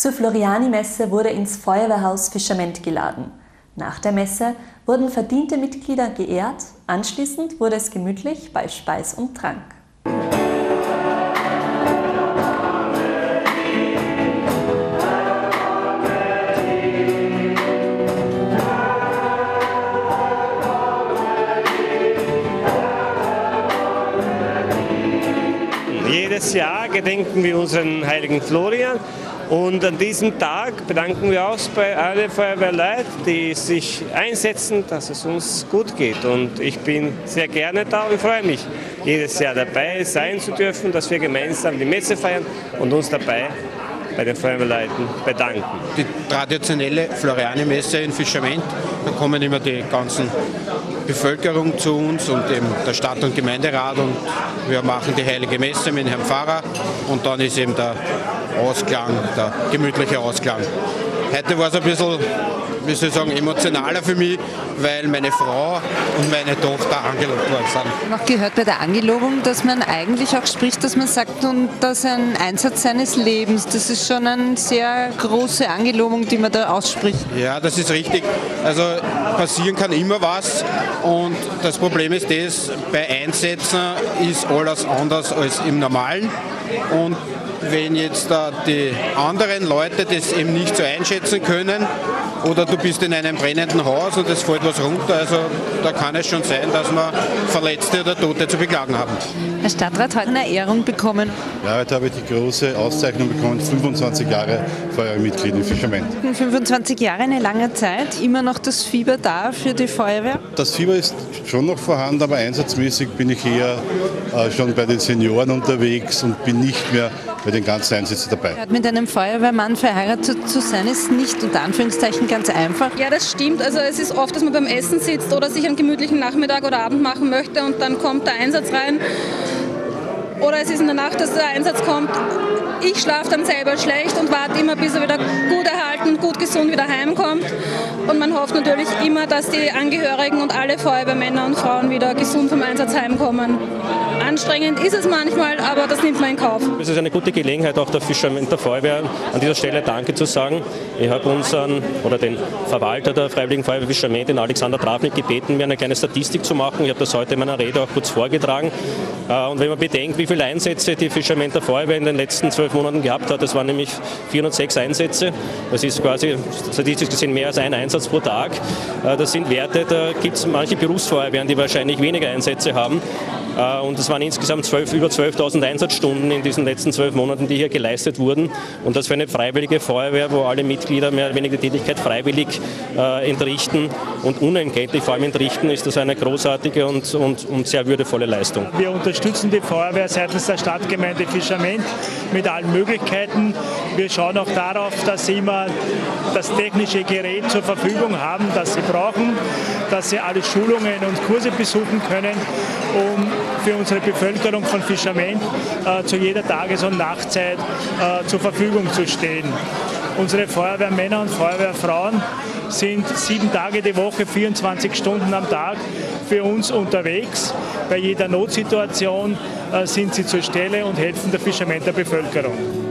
Zur Floriani-Messe wurde ins Feuerwehrhaus Fischerment geladen. Nach der Messe wurden verdiente Mitglieder geehrt, anschließend wurde es gemütlich bei Speis und Trank. Jedes Jahr gedenken wir unseren heiligen Florian und an diesem Tag bedanken wir uns bei allen Feuerwehrleuten, die sich einsetzen, dass es uns gut geht. Und ich bin sehr gerne da und freue mich, jedes Jahr dabei sein zu dürfen, dass wir gemeinsam die Messe feiern und uns dabei bei den Feuerwehrleuten bedanken. Die traditionelle Floriani-Messe in Fischerment, da kommen immer die ganzen Bevölkerung zu uns und eben der Stadt- und Gemeinderat und wir machen die Heilige Messe mit Herrn Pfarrer und dann ist eben der Ausklang, der gemütliche Ausklang. Heute war es ein bisschen, wie soll ich sagen, emotionaler für mich, weil meine Frau und meine Tochter angelobt worden sind. Noch gehört bei der Angelobung, dass man eigentlich auch spricht, dass man sagt, und das ist ein Einsatz seines Lebens. Das ist schon eine sehr große Angelobung, die man da ausspricht. Ja, das ist richtig. Also passieren kann immer was und das Problem ist das, bei Einsätzen ist alles anders als im Normalen und wenn jetzt da die anderen Leute das eben nicht so einschätzen können oder du bist in einem brennenden Haus und es fällt was runter, also da kann es schon sein, dass wir Verletzte oder Tote zu beklagen haben. Herr Stadtrat hat eine Ehrung bekommen. Ja, heute habe ich die große Auszeichnung bekommen, 25 Jahre Feuerwehrmitglied in Fischerment. 25 Jahre, eine lange Zeit, immer noch das Fieber da für die Feuerwehr? Das Fieber ist schon noch vorhanden, aber einsatzmäßig bin ich eher äh, schon bei den Senioren unterwegs und bin nicht mehr bei den ganzen Einsätzen dabei. Mit einem Feuerwehrmann verheiratet zu sein, ist nicht unter Anführungszeichen ganz einfach. Ja, das stimmt. Also es ist oft, dass man beim Essen sitzt oder sich einen gemütlichen Nachmittag oder Abend machen möchte und dann kommt der Einsatz rein. Oder es ist in der Nacht, dass der Einsatz kommt. Ich schlafe dann selber schlecht und warte immer, bis er wieder gut erhalten, gut gesund wieder heimkommt. Und man hofft natürlich immer, dass die Angehörigen und alle Feuerwehrmänner und Frauen wieder gesund vom Einsatz heimkommen. Anstrengend ist es manchmal, aber das nimmt man in Kauf. Es ist eine gute Gelegenheit, auch der Fischerment der Feuerwehr an dieser Stelle Danke zu sagen. Ich habe unseren oder den Verwalter der Freiwilligen Feuerwehr Fischerment, den Alexander Travnik, gebeten, mir eine kleine Statistik zu machen. Ich habe das heute in meiner Rede auch kurz vorgetragen. Äh, und wenn man bedenkt, wie viele Einsätze die Fischerment der Feuerwehr in den letzten zwölf Monaten gehabt hat, das waren nämlich 406 Einsätze. Das ist quasi statistisch gesehen mehr als ein Einsatz pro Tag. Äh, das sind Werte, da gibt es manche Berufsfeuerwehren, die wahrscheinlich weniger Einsätze haben. Äh, und es waren insgesamt 12, über 12.000 Einsatzstunden in diesen letzten zwölf Monaten, die hier geleistet wurden. Und das für eine freiwillige Feuerwehr, wo alle Mitglieder mehr oder weniger die Tätigkeit freiwillig äh, entrichten und unentgeltlich vor allem entrichten, ist das eine großartige und, und, und sehr würdevolle Leistung. Wir unterstützen die Feuerwehr seitens der Stadtgemeinde Fischerment mit allen Möglichkeiten. Wir schauen auch darauf, dass sie immer das technische Gerät zur Verfügung haben, das sie brauchen, dass sie alle Schulungen und Kurse besuchen können, um für unsere Bevölkerung von Fischerment äh, zu jeder Tages- und Nachtzeit äh, zur Verfügung zu stehen. Unsere Feuerwehrmänner und Feuerwehrfrauen sind sieben Tage die Woche, 24 Stunden am Tag für uns unterwegs. Bei jeder Notsituation äh, sind sie zur Stelle und helfen der Fischermenter Bevölkerung.